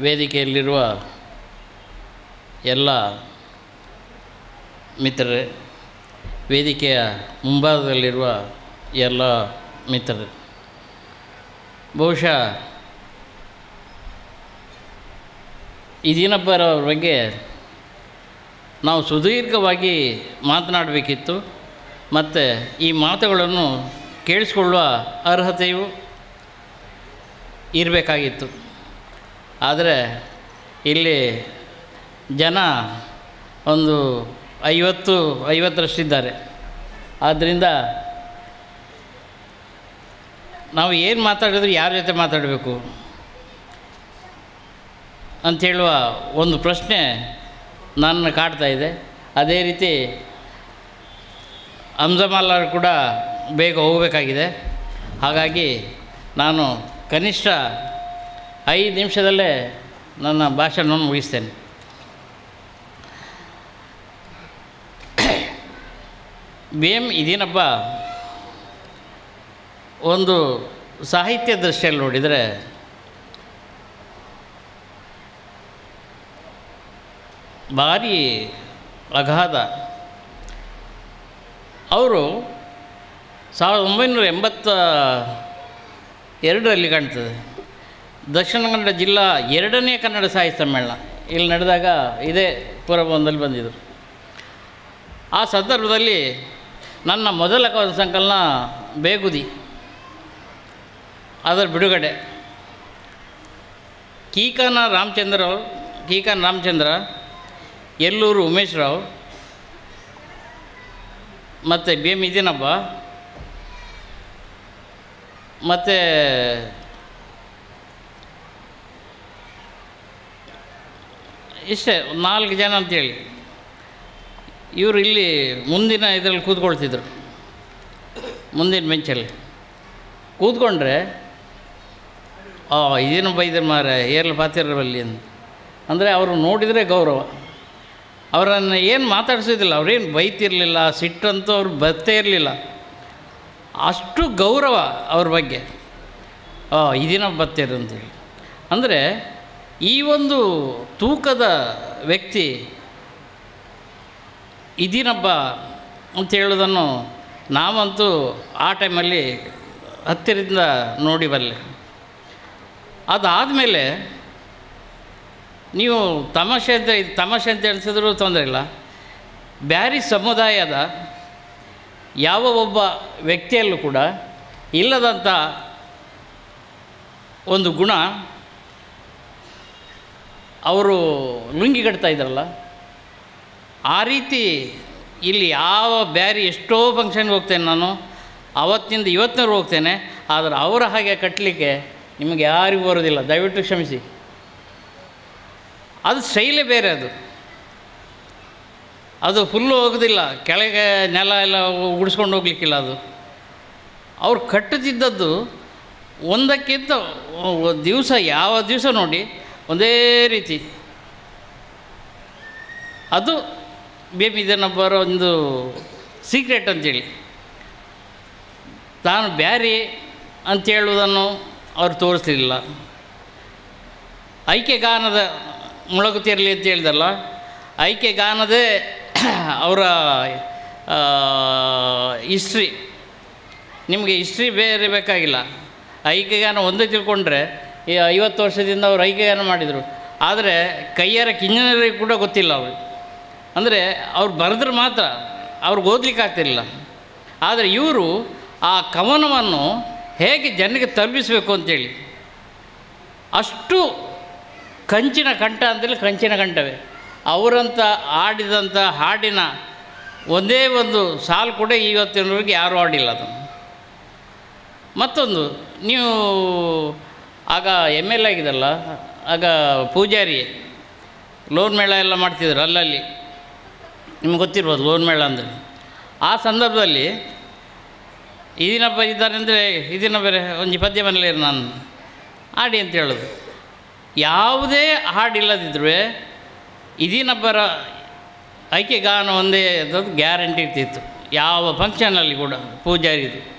ವೇದಿಕೆಯಲ್ಲಿರುವ ಎಲ್ಲ ಮಿತ್ರರೇ, ವೇದಿಕೆಯ ಮುಂಭಾಗದಲ್ಲಿರುವ ಎಲ್ಲ ಮಿತ್ರರು, ಬಹುಶಃ ಈ ದಿನಬ್ಬರವ್ರ ಬಗ್ಗೆ ನಾವು ಸುದೀರ್ಘವಾಗಿ ಮಾತನಾಡಬೇಕಿತ್ತು. ಮತ್ತು ಈ ಮಾತುಗಳನ್ನು ಕೇಳಿಸ್ಕೊಳ್ಳುವ ಅರ್ಹತೆಯು ಇರಬೇಕಾಗಿತ್ತು. ಆದರೆ ಇಲ್ಲಿ ಜನ ಒಂದು ಐವತ್ತು, ಐವತ್ತರಷ್ಟಿದ್ದಾರೆ. ಆದ್ದರಿಂದ ನಾವು ಏನು ಮಾತಾಡಿದ್ರು ಯಾರ ಜೊತೆ ಮಾತಾಡಬೇಕು? ಅಂಥೇಳುವ ಒಂದು ಪ್ರಶ್ನೆ ನನ್ನ ಕಾಡ್ತಾ ಇದೆ. ಅದೇ ರೀತಿ ಅಂಜಮಾಲರು ಕೂಡ ಬೇಗ ಹೋಗಬೇಕಾಗಿದೆ. ಹಾಗಾಗಿ ನಾನು ಕನಿಷ್ಠ ಐದು ನಿಮಿಷದಲ್ಲೇ ನನ್ನ ಭಾಷಣವನ್ನು ಮುಗಿಸ್ತೇನೆ. ಎಂ ಇದೇನಪ್ಪ? ಒಂದು ಸಾಹಿತ್ಯ ದೃಷ್ಟಿಯಲ್ಲಿ ನೋಡಿದರೆ ಭಾರಿ ಅಗಾಧ. ಅವರು ಸಾವಿರದ ಒಂಬೈನೂರ ಎಂಬತ್ತ ಎರಡರಲ್ಲಿ ಕಾಣ್ತದೆ. ದಕ್ಷಿಣ ಕನ್ನಡ ಜಿಲ್ಲಾ ಎರಡನೇ ಕನ್ನಡ ಸಾಹಿತ್ಯ ಸಮ್ಮೇಳನ. ಇಲ್ಲಿ ನಡೆದಾಗ ಇದೇ ಪುರಭವನದಲ್ಲಿ ಬಂದಿದ್ದರು ಆ ಸಂದರ್ಭದಲ್ಲಿ ನನ್ನ ಮೊದಲ ಕವನ ಸಂಕಲನ ಬೇಗುದಿ, ಅದರ ಬಿಡುಗಡೆ. ಕೀಕನ ರಾಮಚಂದ್ರ ಕೀಕನ ರಾಮಚಂದ್ರ, ಎಲ್ಲೂರು ಉಮೇಶ್ ರಾವ್, ಮತ್ತು ಬಿ ಎಂ ಇದೇನಪ್ಪ ಮತ್ತು ಇಷ್ಟೇ, ನಾಲ್ಕು ಜನ ಅಂತೇಳಿ. ಇವರು ಇಲ್ಲಿ ಮುಂದಿನ ಇದರಲ್ಲಿ ಕೂತ್ಕೊಳ್ತಿದ್ರು, ಮುಂದಿನ ಮೆಂಚಲ್ಲಿ ಕೂತ್ಕೊಂಡ್ರೆ ಓ ಇದೇನು ಬೈದ್ರೆ ಮಾರ ಏರ್ಲು ಪಾತಿರಬಲ್ಲಿ ಅಂತ ಅಂದರೆ ಅವರು ನೋಡಿದರೆ ಗೌರವ. ಅವರನ್ನು ಏನು ಮಾತಾಡಿಸೋದಿಲ್ಲ, ಅವ್ರೇನು ಬೈತಿರಲಿಲ್ಲ ಸಿಟ್ಟಂತೂ ಅವ್ರು ಬತ್ತೇ ಇರಲಿಲ್ಲ. ಅಷ್ಟು ಗೌರವ ಅವ್ರ ಬಗ್ಗೆ. ಓ ಇದೇನೋ ಬತ್ತೇರು ಅಂತೇಳಿ. ಅಂದರೆ ಈ ಒಂದು ತೂಕದ ವ್ಯಕ್ತಿ ಇದೀನಬ್ಬ ಅಂತ ಹೇಳೋದನ್ನು ನಾವಂತೂ ಆ ಟೈಮಲ್ಲಿ ಹತ್ತಿರದಿಂದ ನೋಡಿ ಬರಲಿ. ಅದಾದಮೇಲೆ ನೀವು ತಮಾಷೆ ಅಂತ ಇದು ತಮಾಷೆ ಅಂತ ಅನಿಸಿದ್ರೂ ತೊಂದರೆ ಇಲ್ಲ. ಬ್ಯಾರಿ ಸಮುದಾಯದ ಯಾವ ಒಬ್ಬ ವ್ಯಕ್ತಿಯಲ್ಲೂ ಕೂಡ ಇಲ್ಲದಂಥ ಒಂದು ಗುಣ ಅವರು ಕಟ್ತಾ ಇದ್ರಲ್ಲ, ಆ ರೀತಿ ಇಲ್ಲಿ ಯಾವ ಬ್ಯಾರಿ ಎಷ್ಟೋ ಫಂಕ್ಷನ್ಗೆ ಹೋಗ್ತೇನೆ ನಾನು, ಅವತ್ತಿಂದ ಇವತ್ತಿನವ್ರು ಹೋಗ್ತೇನೆ, ಆದರೆ ಅವರ ಹಾಗೆ ಕಟ್ಟಲಿಕ್ಕೆ ನಿಮಗೆ ಯಾರಿಗೂ ಬರೋದಿಲ್ಲ ದಯವಿಟ್ಟು ಕ್ಷಮಿಸಿ. ಅದು ಶೈಲಿ ಬೇರೆ ಅದು. ಅದು ಫುಲ್ಲು ಹೋಗೋದಿಲ್ಲ. ಕೆಳಗೆ ನೆಲ ಎಲ್ಲ ಉಡಿಸ್ಕೊಂಡು ಹೋಗ್ಲಿಕ್ಕಿಲ್ಲ ಅದು. ಅವ್ರು ಕಟ್ಟುತ್ತಿದ್ದದ್ದು ಒಂದಕ್ಕಿಂತ, ದಿವಸ ಯಾವ ದಿವಸ ನೋಡಿ ಒಂದೇ ರೀತಿ. ಅದು ಬೇಬಿ ಇದನ್ನೊಬ್ಬರ ಒಂದು ಸೀಕ್ರೆಟ್ ಅಂತೇಳಿ. ತಾನು ಬ್ಯಾರಿ ಅಂತ ಹೇಳುವುದನ್ನು ತೋರಿಸಲಿಲ್ಲ. ಐಕೆ ಐಕ್ಯಗಾನದ ಮೊಳಗುತ್ತಿರಲಿ ಅಂತ ಹೇಳಿದಲ್ಲ ಐಕ್ಯಗಾನದೇ ಅವರ ಹಿಸ್ಟ್ರಿ ನಿಮಗೆ ಹಿಸ್ಟ್ರಿ ಬೇರೆ ಬೇಕಾಗಿಲ್ಲ. ಐಕ್ಯಗಾನ ಒಂದೇ ತಿಳ್ಕೊಂಡ್ರೆ ಈ ಐವತ್ತು ವರ್ಷದಿಂದ ಅವರು ಐಕೆಯನ್ನು ಮಾಡಿದರು. ಆದರೆ ಕೈಯಾರ ಕಿಂಜನರಿಗೆ ಕೂಡ ಗೊತ್ತಿಲ್ಲ ಅವರು. ಅಂದರೆ ಅವ್ರು ಬರೆದ್ರೆ ಮಾತ್ರ ಅವ್ರಿಗೆ ಓದಲಿಕ್ಕೆ ಆಗ್ತಿರಲಿಲ್ಲ. ಆದರೆ ಇವರು ಆ ಕವನವನ್ನು ಹೇಗೆ ಜನರಿಗೆ ತಲುಪಿಸಬೇಕು ಅಂತೇಳಿ. ಅಷ್ಟು ಕಂಚಿನ ಕಂಠ ಅಂತೇಳಿ ಕಂಚಿನ ಕಂಠವೇ. ಅವರಂತ ಆಡಿದಂಥ ಹಾಡಿನ ಒಂದೇ ಒಂದು ಸಾಲು ಕೂಡ ಇವತ್ತಿನವರೆಗೆ ಯಾರೂ ಆಡಿಲ್ಲ ಅದನ್ನು. ಮತ್ತೊಂದು, ನೀವು ಆಗ ಎಂ ಎಲ್ ಆಗಿದಲ್ಲ ಆಗ ಪೂಜಾರಿ ಲೋನ್ ಮೇಳ ಎಲ್ಲ ಮಾಡ್ತಿದ್ರು ಅಲ್ಲಲ್ಲಿ. ನಿಮ್ಗೆ ಗೊತ್ತಿರ್ಬೋದು ಲೋನ್ ಮೇಳ ಅಂದರೆ. ಆ ಸಂದರ್ಭದಲ್ಲಿ ಇದಿನಪ್ಪ ಇದ್ದಾರೆ ಅಂದರೆ ಇದೀನ ಬೇರೆ ಒಂದು ಪದ್ಯ ಮನೇಲಿ ನಾನು. ಹಾಡಿ ಅಂತ ಹೇಳೋದು. ಯಾವುದೇ ಹಾಡಿಲ್ಲದಿದ್ರೂ ಇದೀನಬ್ಬರ ಐಕ್ಯಗಾನ ಒಂದೇ ಅದು ಗ್ಯಾರಂಟಿ ಇರ್ತಿತ್ತು. ಯಾವ ಫಂಕ್ಷನಲ್ಲಿ ಕೂಡ ಪೂಜಾರಿದು.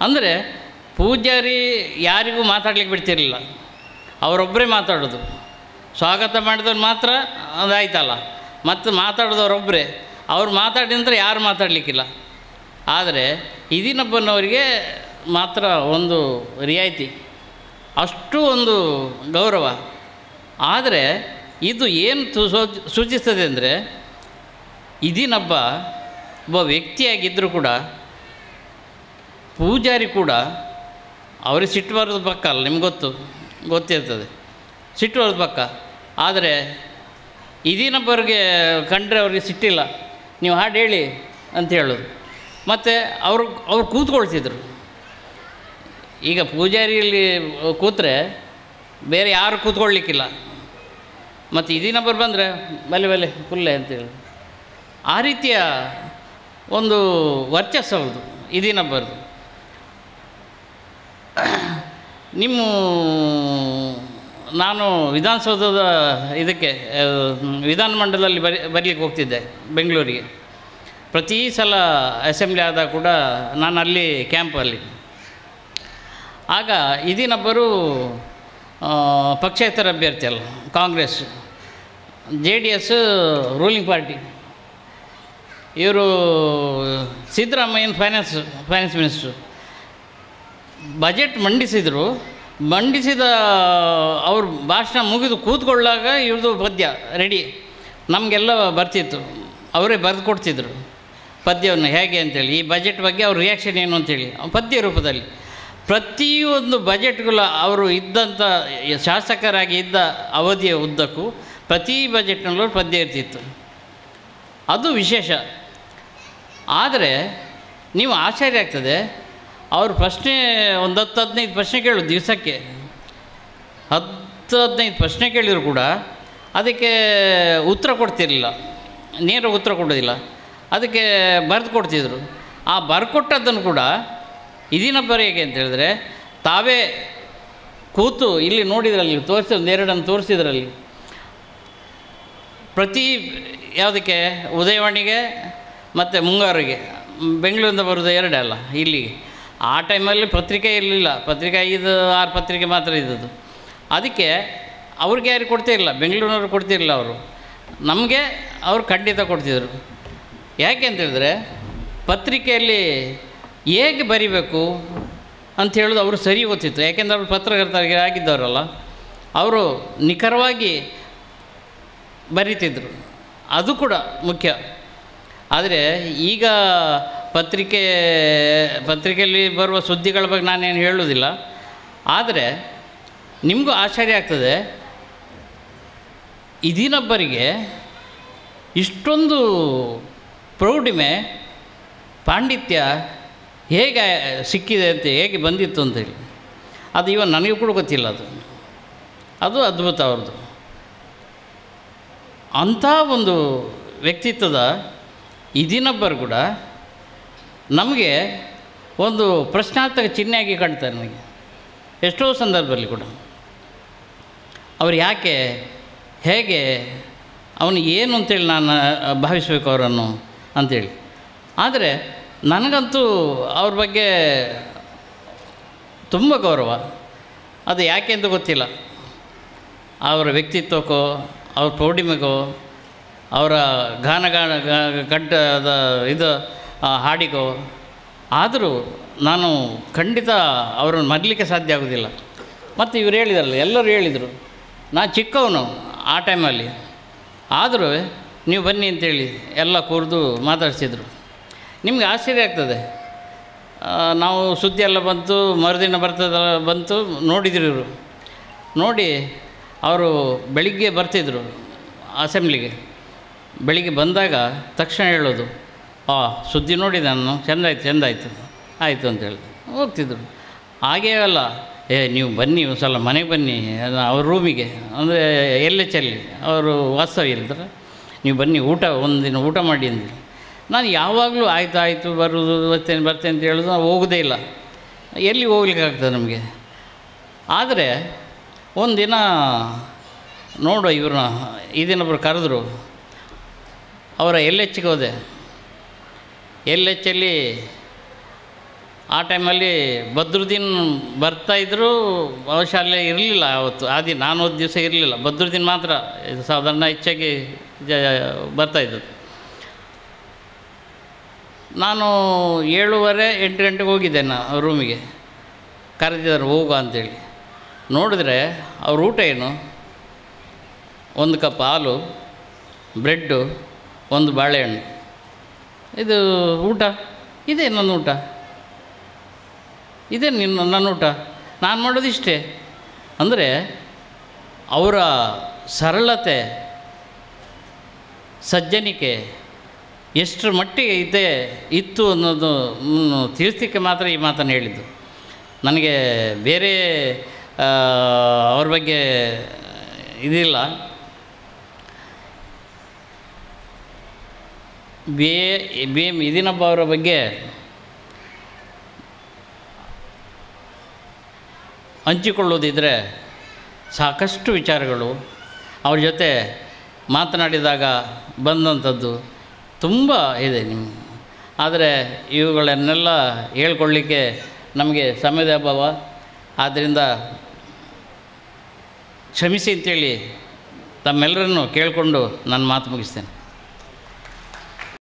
ಅಂದರೆ ಪೂಜಾರಿ ಯಾರಿಗೂ ಮಾತಾಡ್ಲಿಕ್ಕೆ ಬಿಡ್ತಿರಲಿಲ್ಲ. ಅವರೊಬ್ಬರೇ ಮಾತಾಡೋದು. ಸ್ವಾಗತ ಮಾಡಿದವ್ರು ಮಾತ್ರ ಅದಾಯ್ತಲ್ಲ. ಮತ್ತು ಮಾತಾಡಿದವರೊಬ್ಬರೇ ಅವ್ರು ಮಾತಾಡಿ ನಂತರ ಯಾರು ಮಾತಾಡಲಿಕ್ಕಿಲ್ಲ. ಆದರೆ ಇದಿನೊಬ್ಬನವರಿಗೆ ಮಾತ್ರ ಒಂದು ರಿಯಾಯಿತಿ. ಅಷ್ಟು ಒಂದು ಗೌರವ. ಆದರೆ ಇದು ಏನು ಸೂಚ- ಸೂಚಿಸ್ತದೆ ಅಂದರೆ ಇದಿನಬ್ಬ, ಒಬ್ಬ ವ್ಯಕ್ತಿಯಾಗಿದ್ದರೂ ಕೂಡ ಪೂಜಾರಿ ಕೂಡ ಅವ್ರಿಗೆ ಸಿಟ್ಟು ಬರೋದು ಪಕ್ಕ ಅಲ್ಲ, ನಿಮ್ಗೆ ಗೊತ್ತು, ಗೊತ್ತಿರ್ತದೆ. ಸಿಟ್ಟು ಬರೋದು ಪಕ್ಕ. ಆದರೆ ಇದೀನೊಬ್ಬರಿಗೆ ಕಂಡ್ರೆ ಅವ್ರಿಗೆ ಸಿಟ್ಟಿಲ್ಲ. ನೀವು ಹಾಡು ಹೇಳಿ ಅಂತ ಹೇಳೋದು. ಮತ್ತು ಅವರು, ಅವ್ರು ಕೂತ್ಕೊಳ್ತಿದ್ರು. ಈಗ ಪೂಜಾರಿಯಲ್ಲಿ ಕೂತ್ರೆ ಬೇರೆ ಯಾರು ಕೂತ್ಕೊಳ್ಳಿಕ್ಕಿಲ್ಲ ಮತ್ತು ಇದೀ ನಂಬರ್ ಬಂದರೆ ಬಲೆ ಬಲೆ ಫುಲ್ಲೆ ಅಂತೇಳಿ ಆ ರೀತಿಯ ಒಂದು ವರ್ಚಸ್ಸು ಅವ್ರದ್ದು ಇದೇ ನಿಮ್ಮ, ನಾನು ವಿಧಾನಸೌಧದ ಇದಕ್ಕೆ ವಿಧಾನಮಂಡಲದಲ್ಲಿ ಬರಿ, ಬರಲಿಕ್ಕೆ ಹೋಗ್ತಿದ್ದೆ, ಬೆಂಗಳೂರಿಗೆ. ಪ್ರತಿ ಸಲ ಅಸೆಂಬ್ಲಿ ಆದಾಗ ಕೂಡ ನಾನು ಅಲ್ಲಿ ಕ್ಯಾಂಪಲ್ಲಿ. ಆಗ ಇದಿನೊಬ್ಬರು ಪಕ್ಷೇತರ ಅಭ್ಯರ್ಥಿ ಅಲ್ಲ, Congress, J D S ruling party. ಇವರು ಸಿದ್ದರಾಮಯ್ಯನ ಫೈನಾನ್ಸ್ ಫೈನಾನ್ಸ್ ಮಿನಿಸ್ಟ್ರು. ಬಜೆಟ್ ಮಂಡಿಸಿದರು. ಮಂಡಿಸಿದ, ಅವ್ರ ಭಾಷಣ ಮುಗಿದು ಕೂತ್ಕೊಳ್ಳಾಗ ಇವ್ರದ್ದು ಪದ್ಯ ರೆಡಿ ನಮಗೆಲ್ಲ ಬರ್ತಿತ್ತು. ಅವರೇ ಬರೆದು ಕೊಡ್ತಿದ್ರು. ಪದ್ಯವನ್ನು ಹೇಗೆ ಅಂತೇಳಿ, ಈ ಬಜೆಟ್ ಬಗ್ಗೆ ಅವ್ರ ರಿಯಾಕ್ಷನ್ ಏನು ಅಂತೇಳಿ, ಪದ್ಯ ರೂಪದಲ್ಲಿ. ಪ್ರತಿಯೊಂದು ಬಜೆಟ್ಗಳ ಅವರು ಇದ್ದಂಥ, ಶಾಸಕರಾಗಿ ಇದ್ದ ಅವಧಿಯ ಉದ್ದಕ್ಕೂ ಪ್ರತಿ ಬಜೆಟ್ನಲ್ಲೂ ಪದ್ಯ ಇರ್ತಿತ್ತು. ಅದು ವಿಶೇಷ. ಆದರೆ, ನೀವು ಆಶ್ಚರ್ಯ ಆಗ್ತದೆ ಅವ್ರು ಪ್ರಶ್ನೆ, ಒಂದು ಹತ್ತು ಹದಿನೈದು ಪ್ರಶ್ನೆ ಕೇಳು ದಿವಸಕ್ಕೆ. ಹತ್ತು ಹದಿನೈದು ಪ್ರಶ್ನೆ ಕೇಳಿದ್ರು ಕೂಡ ಅದಕ್ಕೆ ಉತ್ತರ ಕೊಡ್ತಿರಲಿಲ್ಲ. ನೇರ ಉತ್ತರ ಕೊಡೋದಿಲ್ಲ. ಅದಕ್ಕೆ ಬರೆದು ಕೊಡ್ತಿದ್ರು. ಆ ಬರ್ಕೊಟ್ಟದ್ದನ್ನು ಕೂಡ ಇದಿನ ಹೇಗೆ ಅಂತ ಹೇಳಿದ್ರೆ, ತಾವೇ ಕೂತು ಇಲ್ಲಿ ನೋಡಿದ್ರಲ್ಲಿ, ತೋರಿಸಿ, ಒಂದು ಎರಡನ್ನು ತೋರಿಸಿದ್ರಲ್ಲಿ. ಪ್ರತಿ ಯಾವುದಕ್ಕೆ, ಉದಯವಾಣಿಗೆ ಮತ್ತು ಮುಂಗಾರಿಗೆ, ಬೆಂಗಳೂರಿಂದ ಬರೋದು ಎರಡೇ ಅಲ್ಲ, ಇಲ್ಲಿಗೆ. ಆ ಟೈಮಲ್ಲಿ ಪತ್ರಿಕೆ ಇರಲಿಲ್ಲ. ಪತ್ರಿಕೆ ಐದು, ಆರು ಪತ್ರಿಕೆ ಮಾತ್ರ ಇದ್ದದ್ದು. ಅದಕ್ಕೆ ಅವ್ರಿಗೆ ಯಾರು ಕೊಡ್ತಿರಲಿಲ್ಲ. ಬೆಂಗಳೂರಿನವ್ರು ಕೊಡ್ತಿರಲಿಲ್ಲ ಅವರು. ನಮಗೆ ಅವರು ಖಂಡಿತ ಕೊಡ್ತಿದ್ರು. ಯಾಕೆ ಅಂತೇಳಿದ್ರೆ ಪತ್ರಿಕೆಯಲ್ಲಿ ಹೇಗೆ ಬರಿಬೇಕು ಅಂತ ಹೇಳೋದು ಅವರು ಸರಿ ಗೊತ್ತಿತ್ತು. ಯಾಕೆಂದ್ರೆ ಅವರು ಪತ್ರಕರ್ತರಿಗೆ ಆಗಿದ್ದವರಲ್ಲ. ಅವರು ನಿಖರವಾಗಿ ಬರೀತಿದ್ರು. ಅದು ಕೂಡ ಮುಖ್ಯ. ಆದರೆ ಈಗ ಪತ್ರಿಕೆ, ಪತ್ರಿಕೆಯಲ್ಲಿ ಬರುವ ಸುದ್ದಿಗಳ ಬಗ್ಗೆ ನಾನೇನು ಹೇಳುವುದಿಲ್ಲ. ಆದರೆ, ನಿಮಗೂ ಆಶ್ಚರ್ಯ ಆಗ್ತದೆ. ಇದಿನೊಬ್ಬರಿಗೆ ಇಷ್ಟೊಂದು ಪ್ರೌಢಿಮೆ, ಪಾಂಡಿತ್ಯ ಹೇಗೆ ಸಿಕ್ಕಿದೆ ಅಂತ ಹೇಗೆ ಬಂದಿತ್ತು ಅಂತೇಳಿ ಅದು ಇವನ್ ನನಗೆ ಕೂಡ ಗೊತ್ತಿಲ್ಲ ಅದು. ಅದು ಅದ್ಭುತ ಅವ್ರದ್ದು. ಅಂಥ ಒಂದು ವ್ಯಕ್ತಿತ್ವದ ಇದಿನೊಬ್ಬರು ಕೂಡ ನಮಗೆ ಒಂದು ಪ್ರಶ್ನಾರ್ಥಕ ಚಿಹ್ನೆಯಾಗಿ ಕಾಣ್ತಾರೆ ನನಗೆ ಎಷ್ಟೋ ಸಂದರ್ಭದಲ್ಲಿ ಕೂಡ. ಅವ್ರು ಯಾಕೆ, ಹೇಗೆ, ಅವನು ಏನು ಅಂತೇಳಿ ನಾನು ಭಾವಿಸಬೇಕು ಅವರನ್ನು ಅಂಥೇಳಿ ಆದರೆ ನನಗಂತೂ ಅವ್ರ ಬಗ್ಗೆ ತುಂಬ ಗೌರವ. ಅದು ಯಾಕೆ ಅಂತ ಗೊತ್ತಿಲ್ಲ. ಅವರ ವ್ಯಕ್ತಿತ್ವಕ್ಕೋ, ಅವ್ರ ಪ್ರೌಢಿಮೆಗೋ ಅವರ ಗಾನಗಾನ ಗಡ್ಡದ ಇದು ಆ, ಹಾಡಿಗೋ. ಆದರೂ ನಾನು ಖಂಡಿತ ಅವರನ್ನು ಮರಲಿಕ್ಕೆ ಸಾಧ್ಯ ಆಗೋದಿಲ್ಲ ಮತ್ತು ಇವರು ಹೇಳಿದಾರಲ್ಲ ಎಲ್ಲರೂ ಹೇಳಿದರು ನಾನು ಚಿಕ್ಕವನು ಆ ಟೈಮಲ್ಲಿ. ಆದರೂ ನೀವು ಬನ್ನಿ ಅಂತೇಳಿ ಎಲ್ಲ ಕೂರಿದು ಮಾತಾಡಿಸಿದರು. ನಿಮಗೆ ಆಶ್ಚರ್ಯ ಆಗ್ತದೆ. ನಾವು ಸುದ್ದಿ ಎಲ್ಲ ಬಂತು ಮರುದಿನ ಬರ್ತದಲ್ಲ ಬಂತು ನೋಡಿದ್ರು ಇವರು. ನೋಡಿ ಅವರು ಬೆಳಿಗ್ಗೆ ಬರ್ತಿದ್ರು ಅಸೆಂಬ್ಲಿಗೆ. ಬೆಳಿಗ್ಗೆ ಬಂದಾಗ ತಕ್ಷಣ ಹೇಳೋದು ಆ, ಸುದ್ದಿ ನೋಡಿ ನಾನು. ಚೆಂದಾಯ್ತು ಚೆಂದಾಯ್ತು. ಆಯಿತು ಅಂತ ಹೇಳಿದ್ರು ಹೋಗ್ತಿದ್ರು. ಹಾಗೇ ಅಲ್ಲ. ಏ, ನೀವು ಬನ್ನಿ ಒಂದು ಸಲ ಮನೆಗೆ ಬನ್ನಿ. ಅವ್ರ ರೂಮಿಗೆ ಅಂದರೆ, ಎಲ್ಲೆ ಚೆಲ್ಲಿ? ಅವರು ವಾಸ್ತವ್ಯ ಇರ್ತಾರೆ ನೀವು ಬನ್ನಿ, ಊಟ, ಒಂದಿನ ಊಟ ಮಾಡಿ ಅಂದರು ನಾನು ಯಾವಾಗಲೂ ಆಯಿತು ಆಯಿತು ಬರುವುದು ಬರ್ತೇನೆ ಬರ್ತೇನೆ ಅಂತ ಹೇಳೋದು ನಾವು ಹೋಗೋದೇ ಇಲ್ಲ. ಎಲ್ಲಿ ಹೋಗ್ಲಿಕ್ಕಾಗ್ತದೆ ನಮಗೆ? ಆದರೆ, ಒಂದಿನ ನೋಡು ಇವ್ರನ್ನ ಇದನ್ನೊಬ್ಬರು ಕರೆದ್ರು. ಅವರ ಎಲ್ ಎಚ್ಗೆ ಹೋದೆ. ಎಲ್ ಎಚ್ಚಲ್ಲಿ ಆ ಟೈಮಲ್ಲಿ ಬದ್ರುದ್ದೀನ್ ಬರ್ತಾಯಿದ್ರು ಬಹುಶಃ ಅಲ್ಲೇ ಇರಲಿಲ್ಲ ಅವತ್ತು. ಆದಿ ಒಂದು ದಿವಸ ಇರಲಿಲ್ಲ. ಬದ್ರುದ್ದೀನ್ ಮಾತ್ರ ಇದು ಸಾಧಾರಣ ಹೆಚ್ಚಾಗಿ ಜ ಬರ್ತಾಯಿದ್ದದ್ದು ನಾನು ಏಳುವರೆ ಎಂಟು ಗಂಟೆಗೆ ಹೋಗಿದ್ದೆ ನಾನು ರೂಮಿಗೆ ಕರೆದಿದ್ದಾರೆ ಹೋಗು ಅಂತೇಳಿ. ನೋಡಿದ್ರೆ ಅವ್ರ ಊಟ ಏನು? ಒಂದು ಕಪ್ ಹಾಲು, ಬ್ರೆಡ್ಡು, ಒಂದು ಬಾಳೆಹಣ್ಣು. ಇದು ಊಟ? ಇದೇ ನನ್ನ ಊಟ. ಇದೇ ನಿನ್ನ, ನನ್ನ ಊಟ. ನಾನು ಮಾಡೋದಿಷ್ಟೇ ಅಂದರೆ ಅವರ ಸರಳತೆ, ಸಜ್ಜನಿಕೆ ಎಷ್ಟು ಮಟ್ಟಿಗೆ ಇದೆ, ಇತ್ತು ಅನ್ನೋದು ತಿಳಿಸ್ಲಿಕ್ಕೆ ಮಾತ್ರ ಈ ಮಾತನ್ನು ಹೇಳಿದ್ದು. ನನಗೆ ಬೇರೆ ಅವ್ರ ಬಗ್ಗೆ ಇದಿಲ್ಲ. ಬಿ ಎ ಇದಿನಬ್ಬ ಅವರ ಬಗ್ಗೆ ಹಂಚಿಕೊಳ್ಳೋದಿದ್ದರೆ ಸಾಕಷ್ಟು ವಿಚಾರಗಳು ಅವ್ರ ಜೊತೆ ಮಾತನಾಡಿದಾಗ ಬಂದಂಥದ್ದು ತುಂಬ ಇದೆ ನಿಮ್ಮ ಆದರೆ ಇವುಗಳನ್ನೆಲ್ಲ ಹೇಳ್ಕೊಳ್ಳಿಕ್ಕೆ ನಮಗೆ ಸಮಯದ ಅಭಾವ. ಆದ್ದರಿಂದ ಕ್ಷಮಿಸಿ ಅಂತೇಳಿ ತಮ್ಮೆಲ್ಲರನ್ನು ಕೇಳಿಕೊಂಡು ನಾನು ಮಾತು ಮುಗಿಸ್ತೇನೆ.